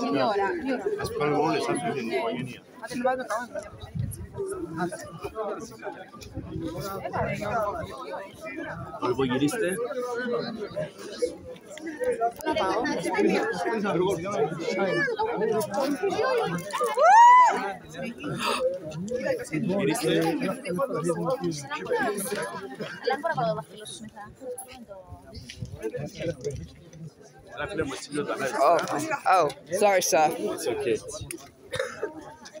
Signora, signora. Oh, oh, sorry, sir. It's okay.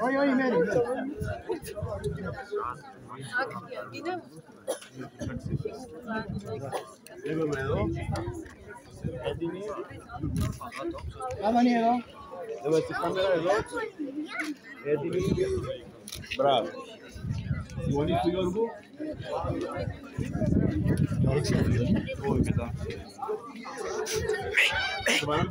Oye, oye, Mary. Bienvenido. Bravo. You want to your book? No, Shabana?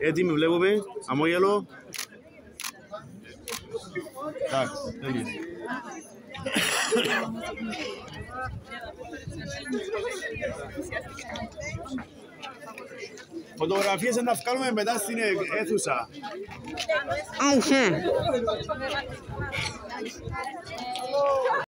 Eh, dime, Blebo, ve, amóyalo. Thank you. Φωτογραφίες να βγάλουμε μετά στην αίθουσα. Αχα. Ναι.